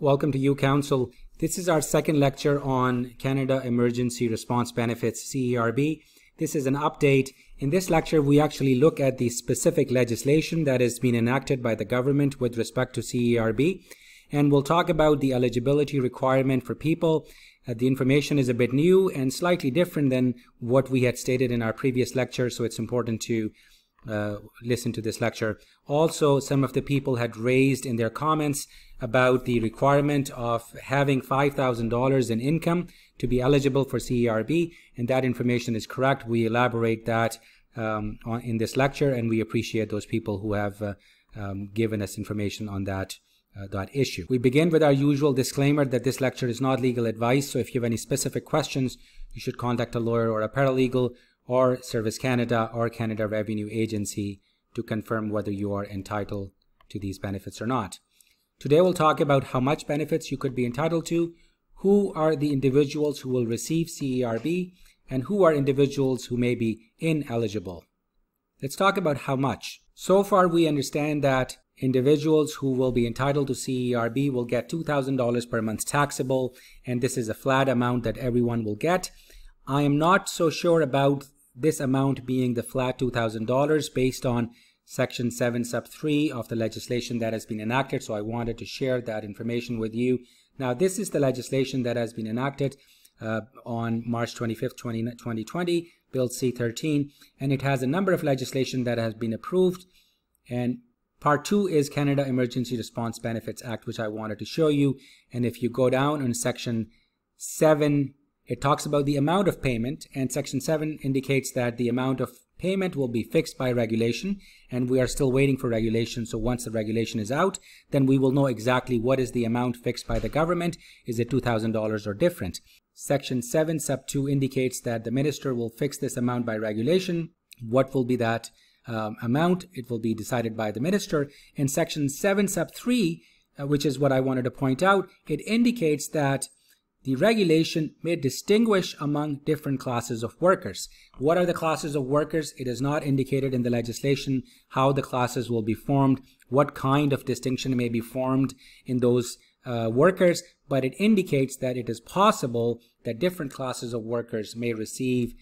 Welcome to You Counsel. This is our second lecture on Canada Emergency Response Benefits, CERB. This is an update. In this lecture, we actually look at the specific legislation that has been enacted by the government with respect to CERB. And we'll talk about the eligibility requirement for people. Uh, the information is a bit new and slightly different than what we had stated in our previous lecture, so it's important to uh, listen to this lecture. Also, some of the people had raised in their comments about the requirement of having $5,000 in income to be eligible for CERB, and that information is correct. We elaborate that um, on, in this lecture, and we appreciate those people who have uh, um, given us information on that. Uh, that issue. We begin with our usual disclaimer that this lecture is not legal advice, so if you have any specific questions, you should contact a lawyer or a paralegal or Service Canada or Canada Revenue Agency to confirm whether you are entitled to these benefits or not. Today we'll talk about how much benefits you could be entitled to, who are the individuals who will receive CERB, and who are individuals who may be ineligible. Let's talk about how much. So far we understand that individuals who will be entitled to CERB will get $2,000 per month taxable, and this is a flat amount that everyone will get. I am not so sure about this amount being the flat $2,000 based on Section 7 Sub 3 of the legislation that has been enacted. So I wanted to share that information with you. Now, this is the legislation that has been enacted uh, on March 25th, 20, 2020, Bill C-13, and it has a number of legislation that has been approved. And part two is Canada Emergency Response Benefits Act, which I wanted to show you. And if you go down on Section 7, it talks about the amount of payment, and Section 7 indicates that the amount of Payment will be fixed by regulation and we are still waiting for regulation. So once the regulation is out, then we will know exactly what is the amount fixed by the government. Is it $2,000 or different? Section 7 sub 2 indicates that the minister will fix this amount by regulation. What will be that um, amount? It will be decided by the minister. In section 7 sub 3, uh, which is what I wanted to point out, it indicates that the regulation may distinguish among different classes of workers. What are the classes of workers? It is not indicated in the legislation how the classes will be formed, what kind of distinction may be formed in those uh, workers, but it indicates that it is possible that different classes of workers may receive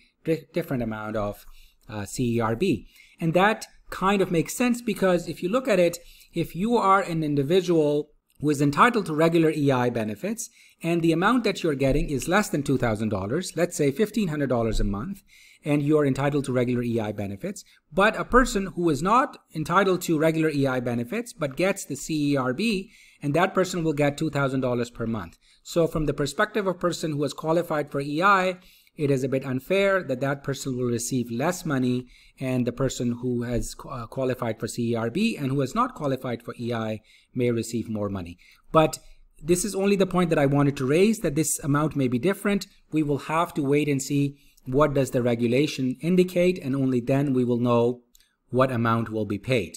different amount of uh, CERB. And that kind of makes sense because if you look at it, if you are an individual who is entitled to regular EI benefits and the amount that you're getting is less than $2,000, let's say $1,500 a month, and you're entitled to regular EI benefits, but a person who is not entitled to regular EI benefits but gets the CERB, and that person will get $2,000 per month. So from the perspective of a person who has qualified for EI, it is a bit unfair that that person will receive less money and the person who has uh, qualified for CERB and who has not qualified for EI may receive more money. But this is only the point that I wanted to raise that this amount may be different. We will have to wait and see what does the regulation indicate and only then we will know what amount will be paid.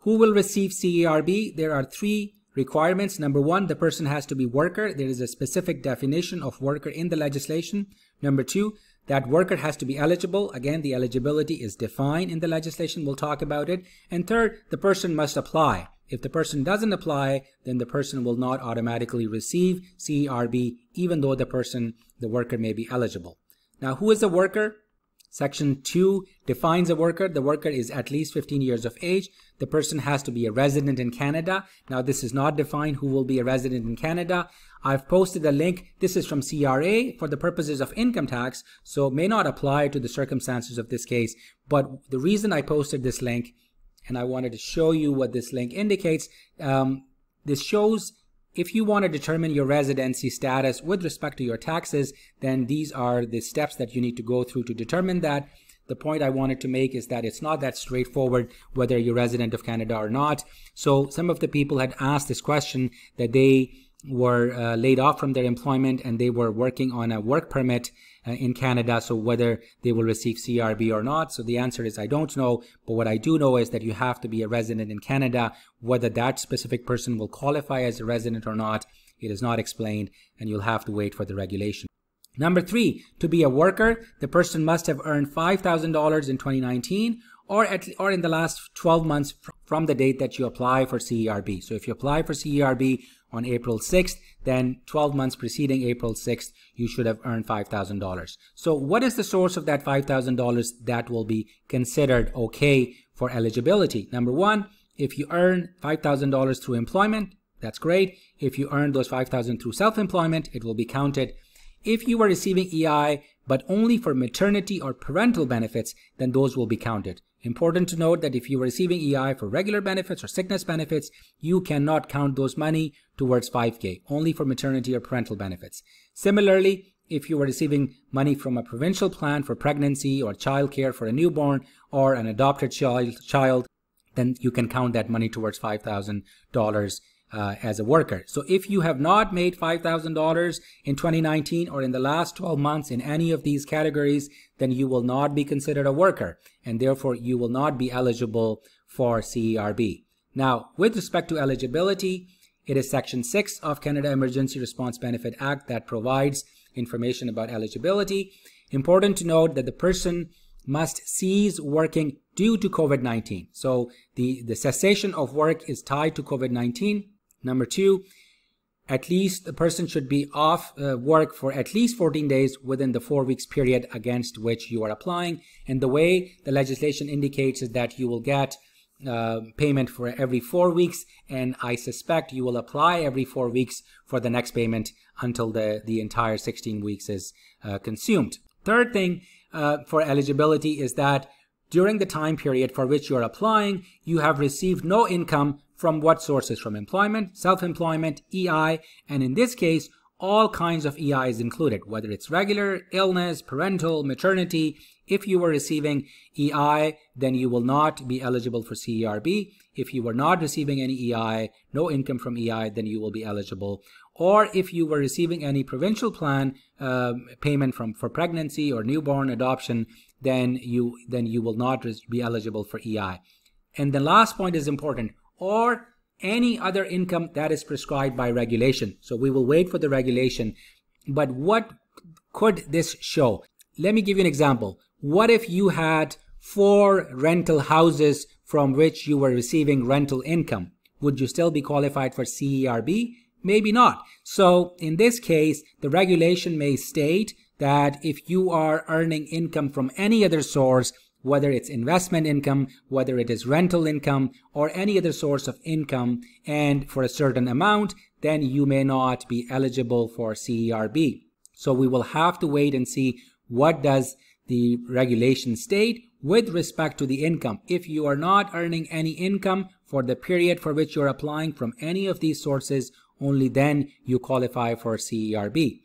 Who will receive CERB? There are three requirements. Number one, the person has to be worker. There is a specific definition of worker in the legislation. Number two, that worker has to be eligible. Again, the eligibility is defined in the legislation. We'll talk about it. And third, the person must apply. If the person doesn't apply, then the person will not automatically receive CERB, even though the person, the worker may be eligible. Now, who is the worker? Section 2 defines a worker. The worker is at least 15 years of age. The person has to be a resident in Canada. Now, this is not defined who will be a resident in Canada. I've posted a link. This is from CRA for the purposes of income tax, so may not apply to the circumstances of this case. But the reason I posted this link, and I wanted to show you what this link indicates, um, this shows if you want to determine your residency status with respect to your taxes, then these are the steps that you need to go through to determine that. The point I wanted to make is that it's not that straightforward whether you're resident of Canada or not. So some of the people had asked this question that they were uh, laid off from their employment and they were working on a work permit uh, in Canada. So whether they will receive CERB or not. So the answer is I don't know. But what I do know is that you have to be a resident in Canada. Whether that specific person will qualify as a resident or not, it is not explained and you'll have to wait for the regulation. Number three, to be a worker, the person must have earned $5,000 in 2019 or at or in the last 12 months from the date that you apply for CERB. So if you apply for CERB on April 6th, then 12 months preceding April 6th, you should have earned $5,000. So what is the source of that $5,000 that will be considered okay for eligibility? Number one, if you earn $5,000 through employment, that's great. If you earn those 5,000 through self-employment, it will be counted. If you are receiving EI, but only for maternity or parental benefits, then those will be counted. Important to note that if you are receiving EI for regular benefits or sickness benefits, you cannot count those money towards 5K, only for maternity or parental benefits. Similarly, if you are receiving money from a provincial plan for pregnancy or child care for a newborn or an adopted child, child then you can count that money towards $5,000 uh, as a worker. So if you have not made $5,000 in 2019 or in the last 12 months in any of these categories, then you will not be considered a worker and therefore you will not be eligible for CERB. Now, with respect to eligibility, it is Section 6 of Canada Emergency Response Benefit Act that provides information about eligibility. Important to note that the person must cease working due to COVID-19. So the, the cessation of work is tied to COVID-19 Number two, at least the person should be off uh, work for at least 14 days within the four weeks period against which you are applying. And the way the legislation indicates is that you will get uh, payment for every four weeks. And I suspect you will apply every four weeks for the next payment until the, the entire 16 weeks is uh, consumed. Third thing uh, for eligibility is that during the time period for which you are applying, you have received no income from what sources? From employment, self-employment, EI, and in this case, all kinds of EI is included, whether it's regular, illness, parental, maternity. If you were receiving EI, then you will not be eligible for CERB. If you were not receiving any EI, no income from EI, then you will be eligible. Or if you were receiving any provincial plan uh, payment from for pregnancy or newborn adoption, then you then you will not be eligible for EI. And the last point is important or any other income that is prescribed by regulation. So we will wait for the regulation. But what could this show? Let me give you an example. What if you had four rental houses from which you were receiving rental income? Would you still be qualified for CERB? Maybe not. So in this case, the regulation may state that if you are earning income from any other source, whether it's investment income, whether it is rental income, or any other source of income, and for a certain amount, then you may not be eligible for CERB. So we will have to wait and see what does the regulation state with respect to the income. If you are not earning any income for the period for which you're applying from any of these sources, only then you qualify for CERB.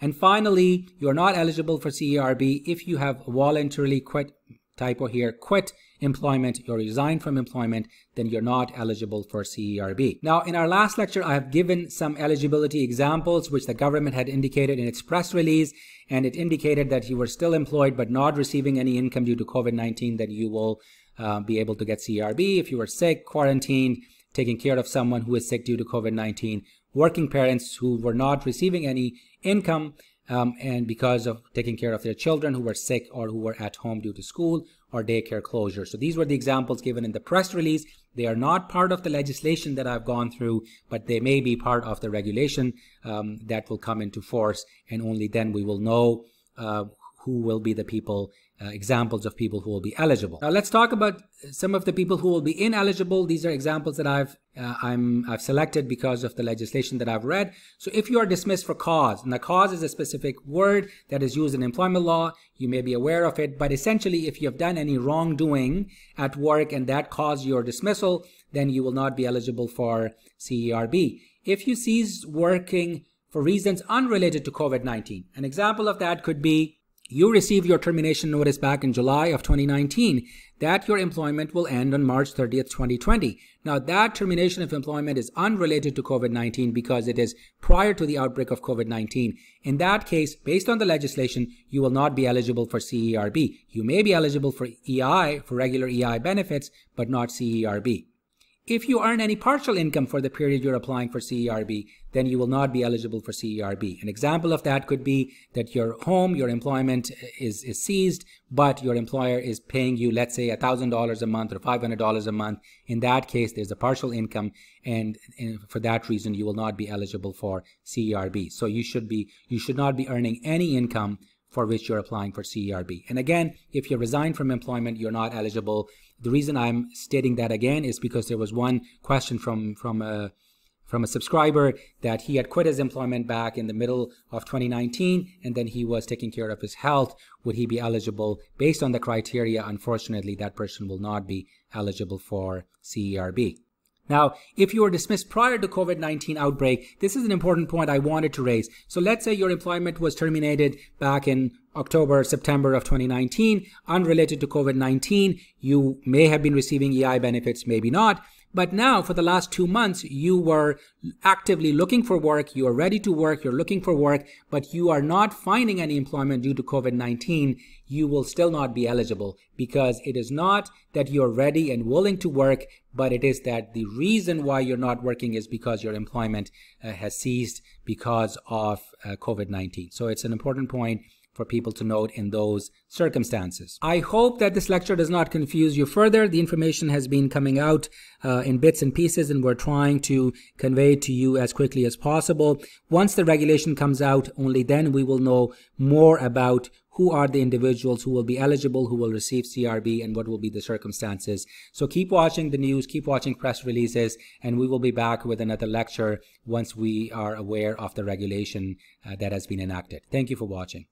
And finally, you're not eligible for CERB if you have voluntarily quit typo here, quit employment, you resign from employment, then you're not eligible for CERB. Now, in our last lecture, I have given some eligibility examples which the government had indicated in its press release, and it indicated that you were still employed but not receiving any income due to COVID-19, that you will uh, be able to get CERB. If you were sick, quarantined, taking care of someone who is sick due to COVID-19, working parents who were not receiving any income, um, and because of taking care of their children who were sick or who were at home due to school or daycare closure. So these were the examples given in the press release. They are not part of the legislation that I've gone through, but they may be part of the regulation um, that will come into force, and only then we will know uh, who will be the people uh, examples of people who will be eligible. Now let's talk about some of the people who will be ineligible. These are examples that I've uh, I'm I've selected because of the legislation that I've read. So if you are dismissed for cause, and the cause is a specific word that is used in employment law, you may be aware of it. But essentially, if you have done any wrongdoing at work and that caused your dismissal, then you will not be eligible for CERB. If you cease working for reasons unrelated to COVID-19, an example of that could be you received your termination notice back in July of 2019 that your employment will end on March 30th, 2020. Now that termination of employment is unrelated to COVID-19 because it is prior to the outbreak of COVID-19. In that case, based on the legislation, you will not be eligible for CERB. You may be eligible for EI, for regular EI benefits, but not CERB. If you earn any partial income for the period you're applying for CERB, then you will not be eligible for CERB. An example of that could be that your home, your employment uh, is, is seized, but your employer is paying you, let's say, $1,000 a month or $500 a month. In that case, there's a partial income, and, and for that reason, you will not be eligible for CERB. So you should be, you should not be earning any income for which you're applying for CERB. And again, if you resign from employment, you're not eligible. The reason I'm stating that again is because there was one question from from a from a subscriber that he had quit his employment back in the middle of 2019 and then he was taking care of his health. Would he be eligible based on the criteria? Unfortunately, that person will not be eligible for CERB. Now, if you were dismissed prior to COVID-19 outbreak, this is an important point I wanted to raise. So let's say your employment was terminated back in October, September of 2019, unrelated to COVID-19. You may have been receiving EI benefits, maybe not. But now, for the last two months, you were actively looking for work, you are ready to work, you're looking for work, but you are not finding any employment due to COVID 19, you will still not be eligible because it is not that you're ready and willing to work, but it is that the reason why you're not working is because your employment uh, has ceased because of uh, COVID 19. So it's an important point for people to note in those circumstances. I hope that this lecture does not confuse you further. The information has been coming out uh, in bits and pieces and we're trying to convey to you as quickly as possible. Once the regulation comes out, only then we will know more about who are the individuals who will be eligible, who will receive CERB, and what will be the circumstances. So keep watching the news, keep watching press releases, and we will be back with another lecture once we are aware of the regulation uh, that has been enacted. Thank you for watching.